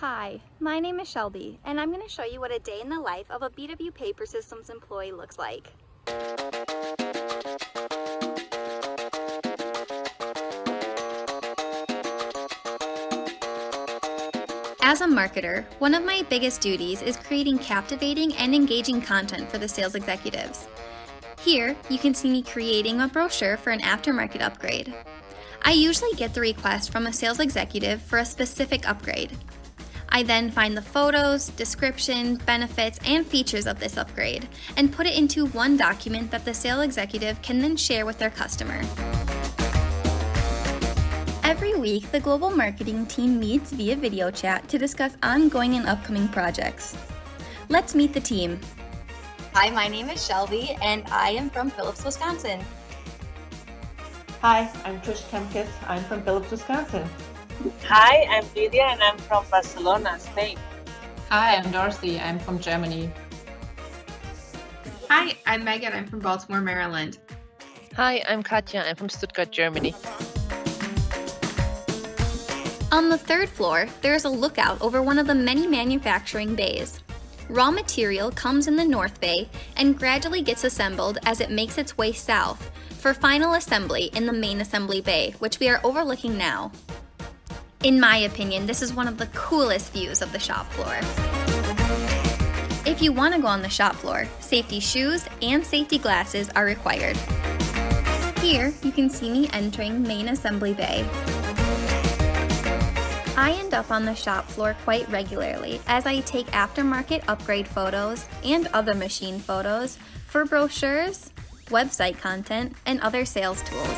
Hi, my name is Shelby, and I'm going to show you what a day in the life of a BW Papersystems employee looks like. As a marketer, one of my biggest duties is creating captivating and engaging content for the sales executives. Here, you can see me creating a brochure for an aftermarket upgrade. I usually get the request from a sales executive for a specific upgrade, I then find the photos, description, benefits, and features of this upgrade and put it into one document that the sales executive can then share with their customer. Every week, the global marketing team meets via video chat to discuss ongoing and upcoming projects. Let's meet the team. Hi, my name is Shelby, and I am from Phillips, Wisconsin. Hi, I'm Trish Kemkis. I'm from Phillips, Wisconsin. Hi, I'm Lydia and I'm from Barcelona, Spain. Hi, I'm Dorothy. I'm from Germany. Hi, I'm Megan. I'm from Baltimore, Maryland. Hi, I'm Katja. I'm from Stuttgart, Germany. On the third floor, there is a lookout over one of the many manufacturing bays. Raw material comes in the North Bay and gradually gets assembled as it makes its way south for final assembly in the main assembly bay, which we are overlooking now. In my opinion, this is one of the coolest views of the shop floor. If you want to go on the shop floor, safety shoes and safety glasses are required. Here, you can see me entering main assembly bay. I end up on the shop floor quite regularly as I take aftermarket upgrade photos and other machine photos for brochures, website content, and other sales tools.